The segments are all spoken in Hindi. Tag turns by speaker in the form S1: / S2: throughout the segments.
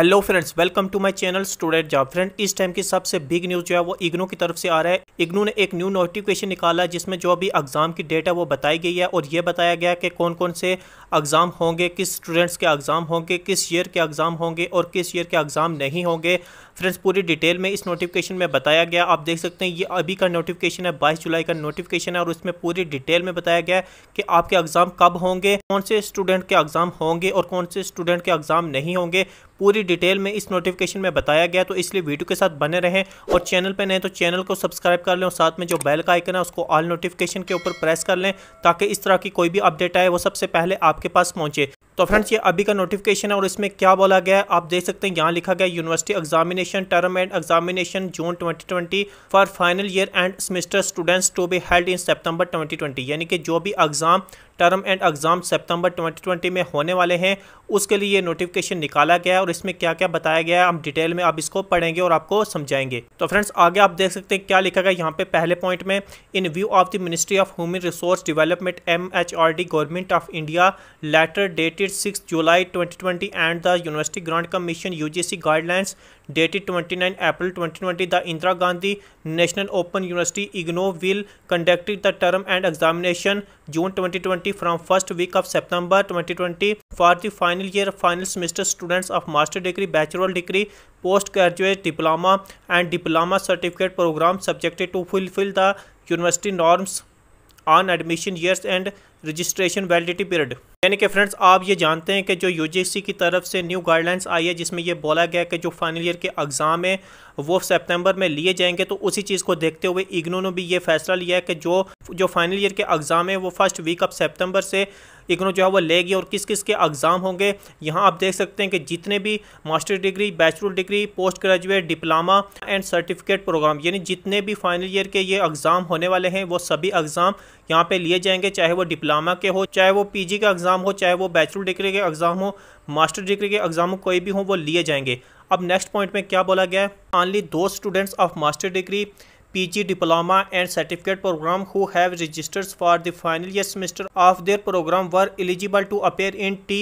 S1: Hello friends welcome to my channel student job friend इस टाइम की सबसे बिग न्यूज़ जो है वो इग्नू की तरफ़ से आ रहा है। इग्नू ने एक न्यू नोटिफिकेशन निकाला है जिसमें जो अभी एग्ज़ाम की डेट है वो बताई गई है और ये बताया गया है कि कौन कौन से एग्ज़ाम होंगे, किस स्टूडेंट्स के एग्ज़ाम होंगे, किस ईयर के एग्ज़ाम होंगे और किस ईयर के एग्ज़ाम नहीं होंगे। फ्रेंड्स, पूरी डिटेल में इस नोटिफिकेशन में बताया गया। आप देख सकते हैं, ये अभी का नोटिफिकेशन है, बाईस जुलाई का नोटिफिकेशन है और उसमें पूरी डिटेल में बताया गया कि आपके एग्ज़ाम कब होंगे, कौन से स्टूडेंट के एग्ज़ाम होंगे और कौन से स्टूडेंट के एग्ज़ाम नहीं होंगे। पूरी डिटेल में इस नोटिफिकेशन में बताया गया तो इसलिए वीडियो के साथ बने रहें और चैनल पर नहीं तो चैनल को सब्सक्राइब कर लें और साथ में जो बेल का आइकन है, उसको ऑल नोटिफिकेशन के ऊपर प्रेस कर लें ताकि इस तरह की कोई भी अपडेट आए, वो सबसे पहले आपके पास पहुँचे। तो फ्रेंड्स ये अभी का नोटिफिकेशन है और इसमें क्या बोला गया है? आप देख सकते हैं, यहाँ लिखा गया university examination term end examination June 2020 for final year end semester students to be held in September 2020 यानी कि जो भी एग्ज़ाम टर्म एंड एग्ज़ाम सितंबर 2020 में होने वाले हैं। उसके लिए ये नोटिफिकेशन निकाला गया है और इसमें क्या क्या बताया गया है हम डिटेल में आप इसको पढ़ेंगे और आपको समझाएँगे। तो फ्रेंड्स आगे आप देख सकते हैं क्या लिखा गया यहाँ पे पहले पॉइंट में। In view of the ministry of human resource development M H R D government of India letter dated six July twenty and the university grant commission U G C guidelines dated 29 April 2020, the Indira Gandhi National Open will IGNO will conducted the term and twenty June 2020 from first week of September 2020 for the final year final semester students of master degree, bachelor degree, postgraduate diploma and diploma certificate program subjected to fulfill the university norms on admission years and registration validity period यानी कि फ्रेंड्स आप ये जानते हैं कि जो यूजीसी की तरफ़ से न्यू गाइडलाइंस आई है, जिसमें ये बोला गया कि जो फाइनल ईयर के एग्ज़ाम है, वो सितंबर में लिए जाएँगे। तो उसी चीज़ को देखते हुए इग्नो ने भी ये फैसला लिया है कि जो जो फाइनल ईयर के एग्ज़ाम है, वो फ़र्स्ट वीक ऑफ़ सितंबर से इग्नो जो है, वो लेगी और किस किस के एग्ज़ाम होंगे। यहाँ आप देख सकते हैं कि जितने भी master degree bachelor degree post graduate diploma and certificate program यानी जितने भी फाइनल ईयर के ये एग्ज़ाम होने वाले हैं, वो सभी एग्ज़ाम यहाँ पे लिए जाएँगे, चाहे वो डिप्लोमा लामा के हो, चाहे वो पीजी का एग्ज़ाम हो, चाहे वो बैचलर डिग्री के एग्ज़ाम हो, मास्टर डिग्री के एग्ज़ाम कोई भी हो, वो लिए जाएँगे। अब नेक्स्ट पॉइंट में क्या बोला गया है? ऑनली दो students of master degree PG diploma and certificate program who have registers for the final year semester of their program were eligible to appear in T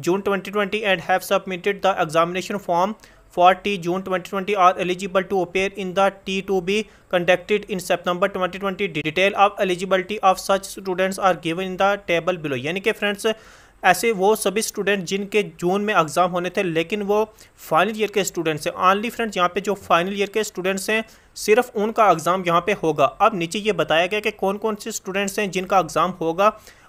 S1: June 2020 and have submitted the examination form for T June 2020 are eligible to appear in the T to be conducted in September 2020. Detail of eligibility of such students are given in the table below. यानी कि फ्रेंड्स ऐसे वो सभी स्टूडेंट जिनके जून में एग्ज़ाम होने थे, लेकिन वो फाइनल ईयर के स्टूडेंट्स हैं ऑनली फ्रेंड्स यहाँ पे जो फाइनल ईयर के स्टूडेंट्स हैं, सिर्फ़ उनका एग्ज़ाम यहाँ पे होगा अब नीचे ये बताया गया कि कौन कौन से स्टूडेंट्स हैं जिनका एग्ज़ाम होगा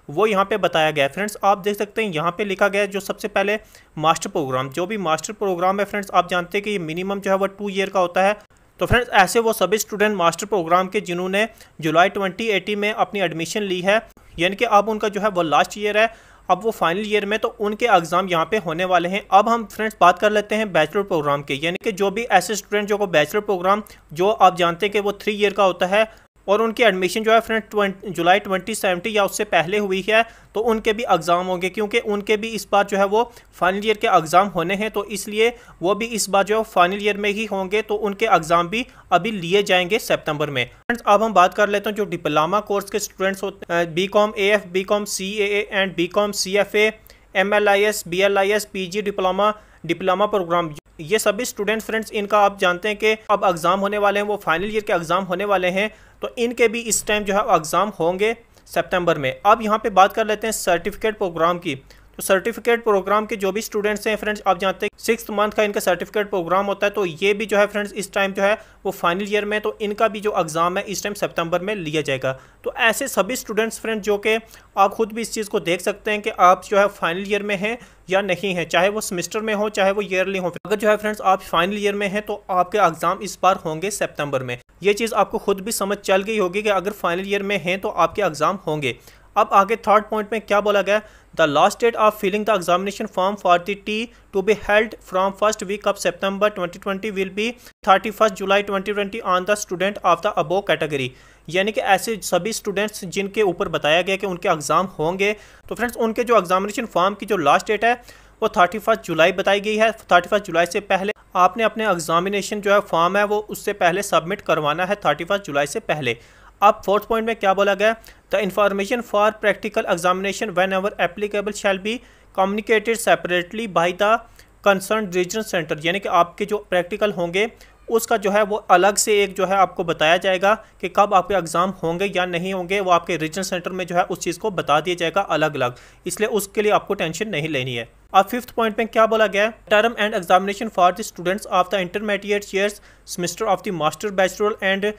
S1: वो यहाँ पे बताया गया है। फ्रेंड्स, आप देख सकते हैं, यहाँ पे लिखा गया है जो सबसे पहले मास्टर प्रोग्राम, जो भी मास्टर प्रोग्राम है, फ्रेंड्स, आप जानते हैं कि ये मिनिमम जो है वो टू ईयर का होता है। तो फ्रेंड्स, ऐसे वो सभी स्टूडेंट मास्टर प्रोग्राम के जिन्होंने जुलाई 2080 में अपनी एडमिशन ली है, यानी कि अब उनका जो है वो लास्ट ईयर है। अब वो फाइनल ईयर में तो उनके एग्ज़ाम यहाँ पे होने वाले हैं। अब हम, फ्रेंड्स, बात कर लेते हैं बैचलर प्रोग्राम के। यानी कि जो भी ऐसे स्टूडेंट जो को बैचलर प्रोग्राम जो आप जानते हैं कि वो थ्री ईयर का होता है और उनकी एडमिशन जो है फ्रेंड जुलाई ट्वेंटी सेवेंटी या उससे पहले हुई है तो उनके भी एग्ज़ाम होंगे, क्योंकि उनके भी इस बार जो है वो फाइनल ईयर के एग्ज़ाम होने हैं तो इसलिए वो भी इस बार जो है फाइनल ईयर में ही होंगे तो उनके एग्ज़ाम भी अभी लिए जाएँगे सितंबर में। फ्रेंड्स अब हम बात कर लेते हैं जो डिप्लोमा कोर्स के स्टूडेंट्स होते हैं B com A F B com C A and B com C F A M L I S B L I S P G diploma diploma program ये सभी स्टूडेंट फ्रेंड्स इनका आप जानते हैं कि अब एग्ज़ाम होने वाले हैं, वो फाइनल ईयर के एग्ज़ाम होने वाले हैं तो इनके भी इस टाइम जो है एग्ज़ाम होंगे सितंबर में। अब यहाँ पे बात कर लेते हैं सर्टिफिकेट प्रोग्राम की। तो सर्टिफिकेट प्रोग्राम के जो भी स्टूडेंट्स हैं फ्रेंड्स आप जानते हैं सिक्स मंथ का इनका सर्टिफिकेट प्रोग्राम होता है तो ये भी जो है फ्रेंड्स इस टाइम जो है, वो फाइनल ईयर में तो इनका भी जो एग्ज़ाम है, इस टाइम सितंबर में लिया जाएगा। तो ऐसे सभी स्टूडेंट्स फ्रेंड्स जो कि आप खुद भी इस चीज़ को देख सकते हैं कि आप जो है फाइनल ईयर में हैं या नहीं है, चाहे वो सेमेस्टर में हो, चाहे वो ईयरली हो। अगर जो है फ्रेंड्स आप फाइनल ईयर में हैं तो आपके एग्ज़ाम इस बार होंगे सेप्टेम्बर में। ये चीज़ आपको खुद भी समझ चल गई होगी कि अगर फाइनल ईयर में हैं तो आपके एग्ज़ाम होंगे। अब आगे थर्ड पॉइंट में क्या बोला गया? The last date of filling the examination form for the T to be held from first week of September 2020 will be thirty first July 2020 on the student of the above category यानी कि ऐसे सभी स्टूडेंट्स जिनके ऊपर बताया गया कि उनके एग्ज़ाम होंगे तो फ्रेंड्स उनके जो एग्जामिनेशन फॉर्म की जो लास्ट डेट है, वो थर्टी फ़र्स्ट जुलाई बताई गई है। थर्टी फ़र्स्ट जुलाई से पहले आपने अपने एग्जामिनेशन जो है फॉर्म है, वो उससे पहले सबमिट करवाना है थर्टी फ़र्स्ट जुलाई से पहले। अब फोर्थ पॉइंट में क्या बोला गया? The information for practical examination whenever applicable shall be communicated separately by the concern regional centre यानी कि आपके जो प्रैक्टिकल होंगे, उसका जो है वो अलग से एक जो है आपको बताया जाएगा कि कब आपके एग्ज़ाम होंगे या नहीं होंगे, वो आपके रीजनल सेंटर में जो है उस चीज़ को बता दिया जाएगा अलग अलग इसलिए उसके लिए आपको टेंशन नहीं लेनी है। अब फिफ्थ पॉइंट में क्या बोला गया term end examination for the students of the intermediate years semester of the master bachelor and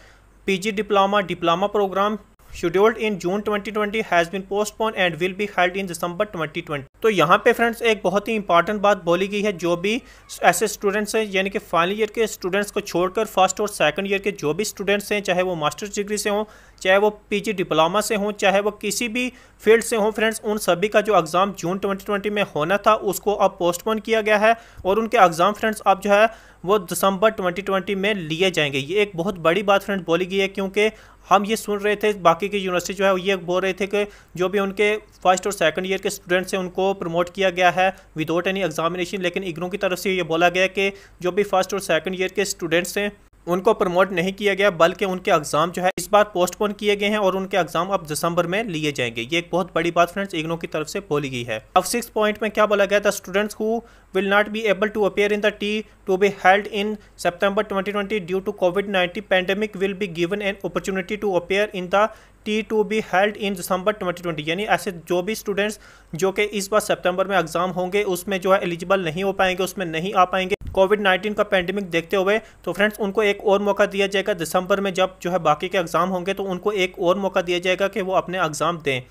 S1: PG diploma diploma program scheduled in June 2020 has been postponed and will be held in December 2020 तो यहाँ पे फ्रेंड्स एक बहुत ही इंपॉर्टेंट बात बोली गई है, जो भी ऐसे स्टूडेंट्स हैं, यानी कि फाइनल ईयर के स्टूडेंट्स को छोड़कर फ़र्स्ट और सेकंड ईयर के जो भी स्टूडेंट्स हैं, चाहे वो मास्टर्स डिग्री से हों, चाहे वो पीजी डिप्लोमा से हों, चाहे वो किसी भी फ़ील्ड से हों फ्रेंड्स उन सभी का जो एग्ज़ाम जून 2020 में होना था, उसको अब पोस्टपोन किया गया है और उनके एग्ज़ाम फ्रेंड्स अब जो है वो दिसंबर 2020 में लिए जाएँगे। ये एक बहुत बड़ी बात फ्रेंड बोली गई है क्योंकि हम ये सुन रहे थे, बाकी की यूनिवर्सिटी जो है ये बोल रहे थे कि जो भी उनके फ़र्स्ट और सेकंड ईयर के स्टूडेंट्स हैं उनको प्रमोट किया गया है विदाउट एनी एग्जामिनेशन लेकिन इग्नू की तरफ़ से ये बोला गया कि जो भी फ़र्स्ट और सेकंड ईयर के स्टूडेंट्स हैं उनको प्रमोट नहीं किया गया, बल्कि उनके एग्ज़ाम जो है, इस बार पोस्टपोन किए गए हैं और उनके एग्ज़ाम अब दिसंबर में लिए जाएँगे। ये एक बहुत बड़ी बात फ्रेंड्स, इग्नो की तरफ़ से बोली गई है। अब सिक्स पॉइंट में क्या बोला गया the students who will not be able to appear in the T to be held in September twenty due to covid nineteen pandemic will be given an opportunity to appear in the T to be held in December 2020 यानी ऐसे जो भी स्टूडेंट्स जो कि इस बार सितंबर में एग्ज़ाम होंगे, उसमें जो है एलिजिबल नहीं हो पाएँगे, उसमें नहीं आ पाएँगे। कोविड 19 का पैंडेमिक देखते हुए तो फ्रेंड्स उनको एक और मौका दिया जाएगा दिसंबर में जब जो है बाकी के एग्ज़ाम होंगे तो उनको एक और मौका दिया जाएगा कि वो अपने एग्ज़ाम दें।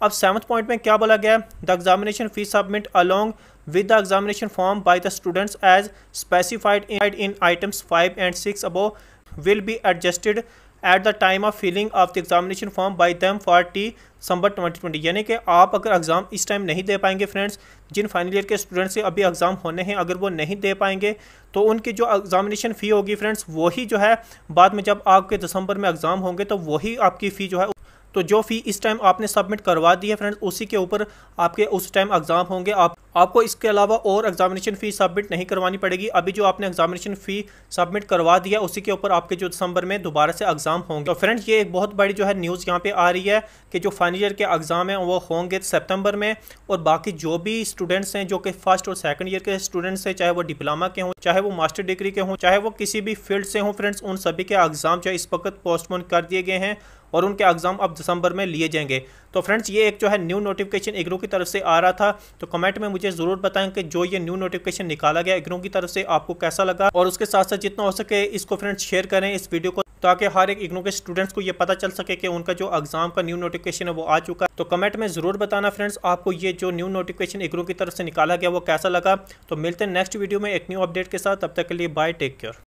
S1: अब सेवन्थ पॉइंट में क्या बोला गया? The examination fees submit along with the examination form by the students as specified in items five and six above will be adjusted at the time of filling of the examination form by them for T December twenty यानी कि आप अगर एग्ज़ाम इस टाइम नहीं दे पाएँगे फ्रेंड्स जिन फाइनल ईयर के स्टूडेंट्स से अभी एग्ज़ाम होने हैं, अगर वो नहीं दे पाएँगे तो उनकी जो एग्जामिनेशन फ़ी होगी फ्रेंड्स वही जो है, बाद में जब आपके दिसंबर में एग्ज़ाम होंगे तो वही आपकी फ़ी जो है तो जो फ़ी इस टाइम आपने सबमिट करवा दी है फ्रेंड्स उसी के ऊपर आपके उस टाइम एग्ज़ाम होंगे। आप, आपको इसके अलावा और एग्जामिनेशन फ़ी सबमिट नहीं करवानी पड़ेगी। अभी जो आपने एग्जामिनेशन फ़ी सबमिट करवा दिया, उसी के ऊपर आपके जो दिसंबर में दोबारा से एग्ज़ाम होंगे। तो फ्रेंड्स ये एक बहुत बड़ी जो है न्यूज़ यहाँ पे आ रही है कि जो फाइनल ईयर के एग्ज़ाम हैं, वो होंगे सितंबर में। और बाकी जो भी स्टूडेंट्स हैं, जो कि फ़र्स्ट और सेकंड ईयर के स्टूडेंट्स हैं, चाहे वो डिप्लोमा के हों, चाहे वो मास्टर डिग्री के हों, चाहे वो किसी भी फ़ील्ड से हों फ्रेंड्स उन सभी के एग्ज़ाम जो इस वक्त पोस्टपोन कर दिए गए हैं। और उनके एग्ज़ाम अब दिसंबर में लिए जाएँगे। तो फ्रेंड्स, ये एक जो है न्यू नोटिफिकेशन इग्रो की तरफ़ से आ रहा था। तो कमेंट में मुझे ज़रूर बताएँ कि जो ये न्यू नोटिफिकेशन निकाला गया इग्रो की तरफ़ से आपको कैसा लगा और उसके साथ साथ जितना हो सके इसको फ्रेंड्स शेयर करें इस वीडियो को ताकि हर एक इग्नो के स्टूडेंट्स को ये पता चल सके कि उनका जो एग्ज़ाम का न्यू नोटिफिकेशन है वो आ चुका है। तो कमेंट में ज़रूर बताना फ्रेंड्स, आपको ये जो न्यू नोटिफिकेशन इग्रो की तरफ़ से निकाला गया वो कैसा लगा। तो मिलते हैं नेक्स्ट वीडियो में एक न्यू अपडेट के साथ। तब तक के लिए बाय, टेक केयर।